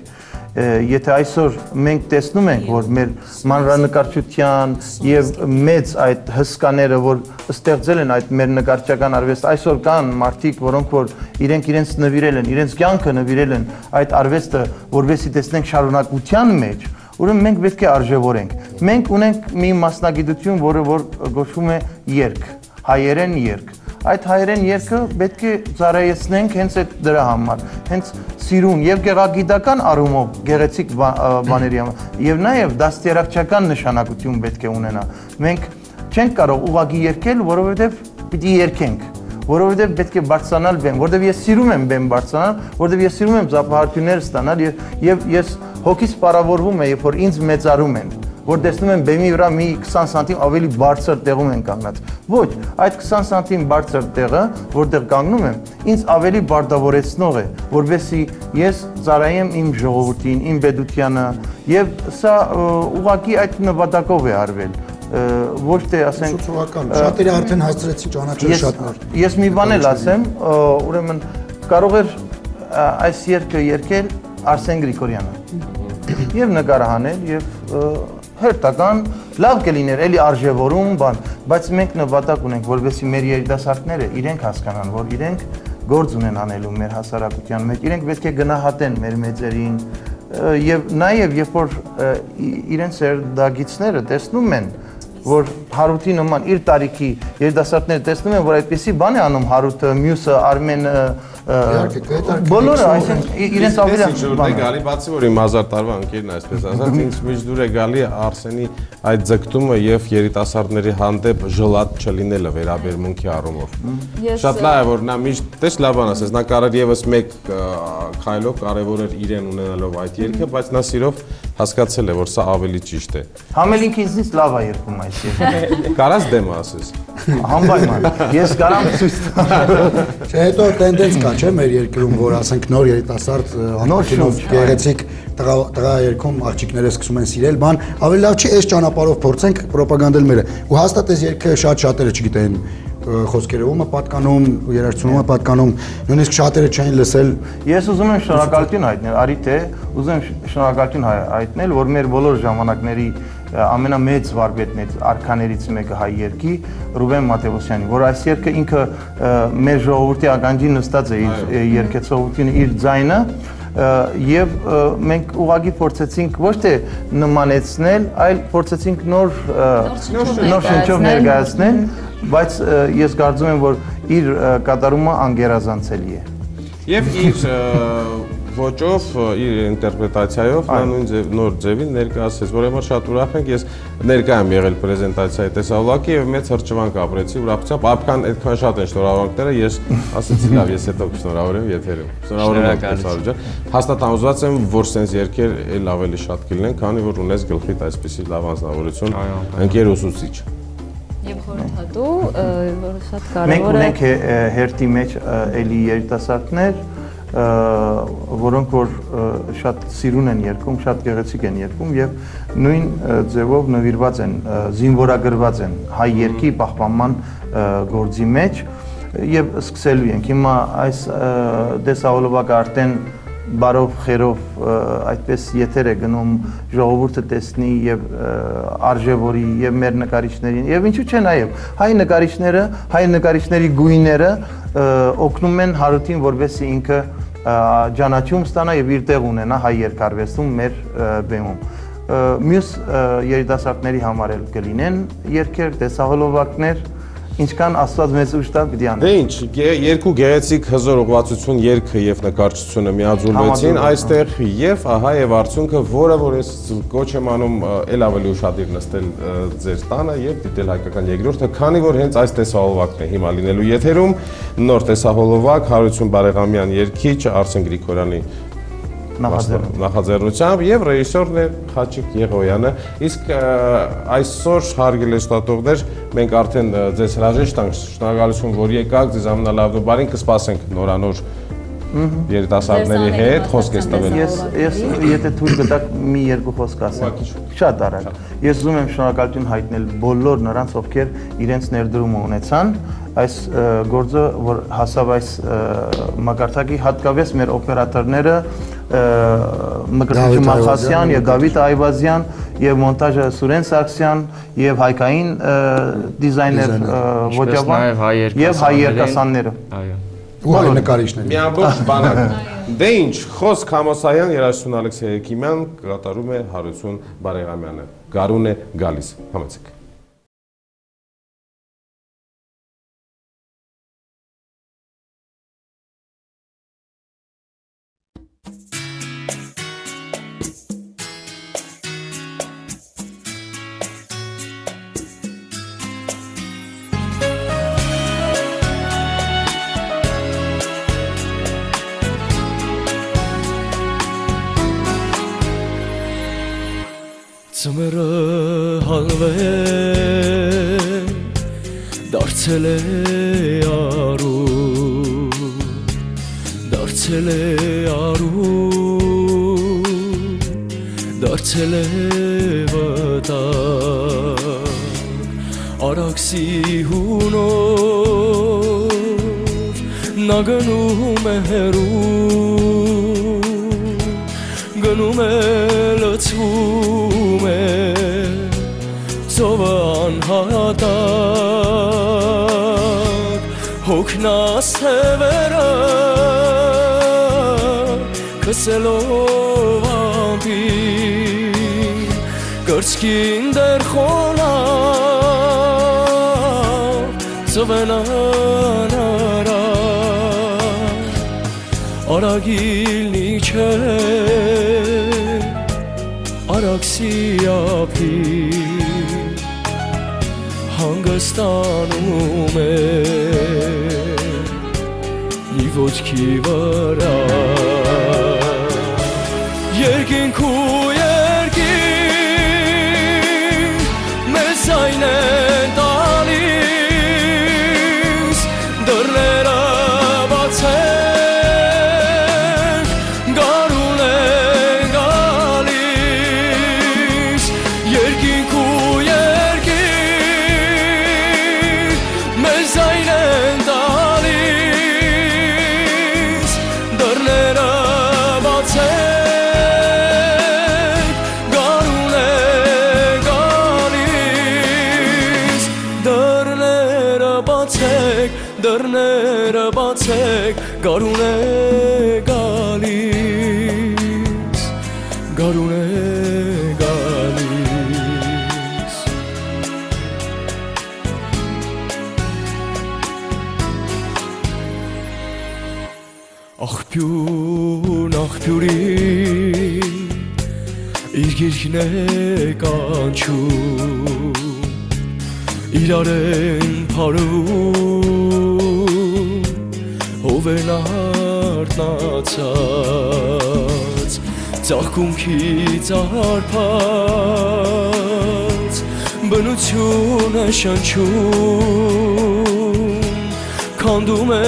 եթե այսօր մենք տեսնում ենք որ մեր մանրանկարչության եւ մեծ այդ հսկաները որ ստեղծել են այդ մեր նկարչական արվեստ այսօր կան մարդիկ որոնք որ իրենք իրենց նվիրել են իրենց կյանքը նվիրել են այդ արվեստը որովհետեւ տեսնենք շարունակության մեջ ուրեմն մենք պետք է արժևորենք մենք ունենք մի մասնագիտություն որը որ գոչվում է երկ հայերեն երկ այդ հայերեն երգը պետք է ծառայեցնենք հենց այդ դրա համար, հենց սիրուն եւ գեղագիտական առումով գեղեցիկ բաների համար եւ նաեւ դաստիարակչական նշանակություն պետք է ունենա։ Մենք չենք կարող ուղագի երգել, որովհետեւ պիտի երգենք որովհետև պետք է բարձրանալ բեմ, որովհետև ես սիրում եմ բեմ բարձրանալ, որովհետև ես սիրում եմ զապահարություններ ստանալ եւ եւ ես հոգիս պարավորվում եմ, երբ որ ինձ մեծարում են, որ տեսնում են բեմի վրա մի 20 սանտիմ ավելի բարձր տեղում են կանգնած։ Ոչ, այդ 20 սանտիմ բարձր տեղը, որտեղ կանգնում եմ, ինձ ավելի բարդավորեցնող է, որովհետեւ ես ծառայեմ իմ ժողովրդին, իմ պետությանը, եւ սա ուղակի այդ նպատակով է արվել ոչ թե ասենք Սոցիալական շատերը արդեն հասցրեցին ճանաչել շատ նոր։ Ես մի բան էլ ասեմ, ուրեմն կարող էր այս երգը երգել Արսեն Գրիգորյանը եւ նկարահանել եւ հերթական լավ կլիներ, էլի արժևորում բան, բայց մենք նպատակ ունենք, որովհետեւ մեր երիտասարդները իրենք հասկանան, որ իրենք գործ ունեն անելու մեր հասարակության մեջ, իրենք պետք է գնահատեն մեր մեծերին եւ նաեւ երբ որ իրենց երդագիցները տեսնում են, որ Հարութի նման իր տարիքի երիտասարդները տեսնում են, որ այդպեսի բան է անում Հարութը, Մյուսը, Արմենը, Իհարկե, դա բոլորը, այսինքն իրենց ավելի Ինչ որ դե գալի բացի որ իմ 1000 տարվա ընկերն այսպես ասած, ինձ միշտ դուր է գալի Արսենի այդ ձգտումը եւ երիտասարդների հանդեպ ժլատ չլինելը վերաբերմունքի առումով։ Շատ լավ է որ նա միշտ տես լավ բան ասես, նա կարեր եւս մեկ քայլով կարևոր էր իրեն ունենալով այդ երգը, բայց նա սիրով հասկացել է որ սա ավելի ճիշտ է։ Համելինքը ինձնից լավ է երգում այս երգը։ Կարաս դեմ ասես։ Համբայման։ Ես կարամ ցույց տամ։ Չէ, հետո տենդենց կա, չէ, մեր երկրում, որ ասենք նոր երիտասարդ անօրինով գեղեցիկ տղա տղա երգում աղջիկները սկսում են սիրել, բան, ավելի լավ չի այս ճանապարհով փորձենք ռոպագանդել մերը։ Ու հաստատ այս երգը շատ շատերը չգիտեն խոսքերը ումը պատկանում, երաժշտությունը պատկանում, նույնիսկ շատերը չէին լսել։ Ես ուզում եմ շնորհակալություն հայտնել, արի թե ուզում եմ շնորհակալություն հայտնել, որ մեր բոլոր ժամանակների ամենամեծ վարպետներից արքաներից մեկը հայ երկի Ռուբեն Մատեոսյանի, որ այս երգը ինքը մեր ժողովրդի ականջին նստած է իր երկեցողությունը, իր ձայնը եւ մենք ուղագի փորձեցինք ոչ թե նմանեցնել, այլ փորձեցինք նոր նոր շնչով ներկայացնել, բայց ես կարծում եմ, որ իր կատարումը անգերազանցելի է։ Եվ իր ոճով, իր ինտերպրետացիայով նա նույն ձև նոր ձևին ներկայացրեց, համար շատ ուրախ ենք, ես ներկա եմ եղել պրեզենտացիայի տեսավլակի եւ մեծ հրճվանք ապրեցի ուրախությամբ, ապքան այդքան շատ են շնորհավորանքները, ես ասացի լավ, ես հետո կշնորհավորեմ եթերում։ Շնորհավորում եմ Սարու ջան։ Հաստատ համոզված եմ, որ սենց երկեր էլ ավելի շատ կլինեն, քանի որ ունես գլխիդ այսպեսի լավ անձնավորություն, ընկեր ուսուցիչ եւ խորհրդատու, որը շատ կարեւոր է։ Մենք ունենք հերթի մեջ էլի երիտասարդներ, որոնք որ շատ սիրուն են երկում, շատ գեղեցիկ են երկում եւ նույն ձևով նվիրված են, զինվորագրված են հայ երկի պահպանման գործի մեջ եւ սկսելու ենք։ Հիմա այս դեսահոլովակը արդեն բարով խերով այդպես եթեր է գնում ժողովուրդը տեսնի եւ արժևորի եւ մեր նկարիչներին եւ ինչու՞ չէ նաեւ հայ նկարիչները հայ նկարիչների գույները օգնում են Հարութին որովհետեւ ինքը ջանաչում ստանա եւ իր տեղ ունենա հայ երկարվեստում մեր բեմում մյուս երիտասարդների համար էլ կլինեն երկեր տեսահոլովակներ ինչքան Աստված մեծ ուժ տա պիտի անենք։ Դե ինչ, երկու գեղեցիկ հզոր ուղղվածություն երգը եւ նկարչությունը միաձուլվեցին այստեղ եւ ահա եւ արդյունքը, որը որ ես կոչ եմ անում ել ավելի ուշադիր նստել ձեր տանը եւ դիտել հայկական երկրորդը, քանի որ հենց այս տեսահոլովակն է հիմա լինելու եթերում նոր տեսահոլովակ Հարություն Բարեղամյան երգիչ Արսեն Գրիգորյանի նախաձեռնությամբ եւ ռեժիսորն է Խաչիկ Եղոյանը իսկ այսօր հարգելի ստատողներ մենք արդեն ձեզ հրաժեշտ տանք շնորհակալություն որ եկաք ձեզ ամենալավ ու բարին կսպասենք նորանոր երիտասարդների հետ խոսք ես տվել։ Ես ես եթե թույլ կտաք մի երկու խոսք ասեմ։ Շատ արագ։ Ես ուզում եմ շնորհակալություն հայտնել բոլոր նրանց, ովքեր իրենց ներդրումը ունեցան այս գործը, որ հասավ այս մակարդակի հատկապես մեր օպերատորները Մկրտիչ Մախասյան եւ Դավիթ Այվազյան եւ մոնտաժը Սուրեն Սաքսյան եւ հայկային դիզայներ ոճաբան եւ հայ երկասանները։ Այո ու հայ նկարիչների։ Մի ամբողջ բանակ։ Դե ինչ, խոսք Համոսայան, Երաշտուն Ալեքսեյ Եկիմյան կատարում է Հարություն Բարեղամյանը։ Գարուն է գալիս։ Համեցեք։ արաքսի ափի հանգստանում է ոչքի վրա երկինք իրար են փարում հովեն արտնացած ծաղկունքից արփած բնությունը շնչում քանդում է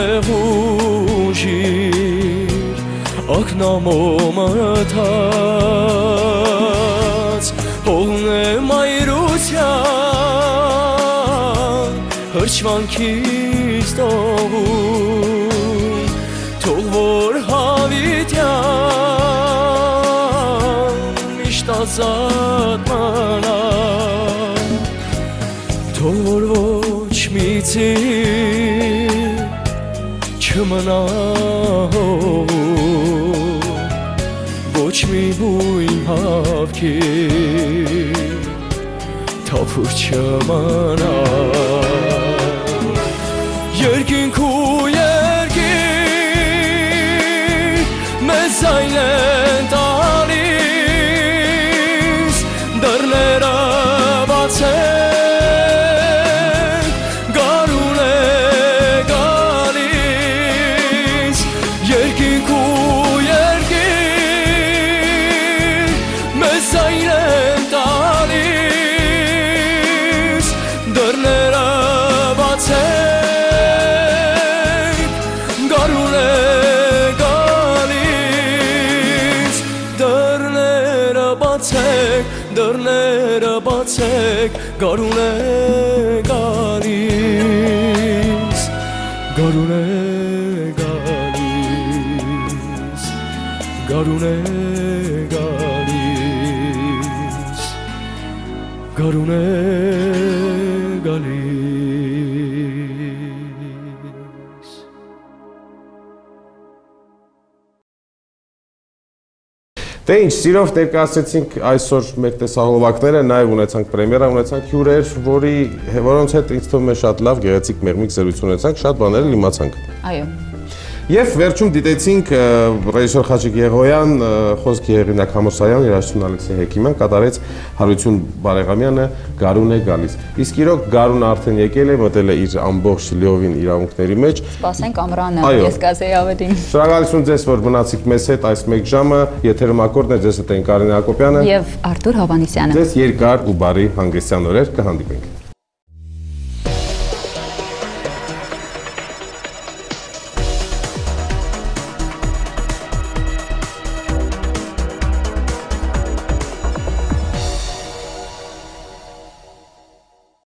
մեղուժիր ակնամոմըթած հողն է մայրության հրճվանքից տողում թող որ հավիտյան միշտ ազատ մնա թող որ ոչ մի ծիր չմնա հողում ոչ մի բույն հավքի թափուր չմնա դռները բացեք գարուն է գալիս գարուն է գալիս գարուն է գալիս գարուն է գալիս Դե ինչ, սիրով ներկայացրեցինք այսօր մեր տեսահոլովակները, նաև ունեցանք պրեմիերա, ունեցանք հյուրեր, որի որոնց հետ ինձ թվում է շատ լավ գեղեցիկ մեղմիկ զրույց ունեցանք, շատ բաներ իմացանք։ Այո։ Եվ վերջում դիտեցինք ռեժիսոր Խաչիկ Եղոյան, խոսքի հեղինակ Համոսայան, երաժշտություն Ալեքսեյ Հեկիմյան կատարեց Հարություն Բարեղամյանը Գարուն է գալիս։ Իսկ իրոք Գարունը արդեն եկել է, մտել է իր ամբողջ լիովին իրավունքների մեջ։ Սպասենք ամրանը, ես կասեի ավելին։ Շնորհակալություն ձեզ, որ մնացիք մեզ հետ այս մեկ ժամը։ Եթերում ակորդն է ձեզ հետ են Կարինե Հակոբյանը։ Եվ Արտուր Հովանիսյանը։ Ձեզ երկար ու բարի հանգստյան օրեր կհանդիպենք։